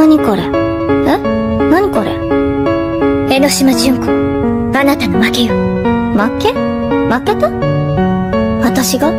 何これ？え？何これ？江ノ島純子、あなたの負けよ。負け？負けた？私が？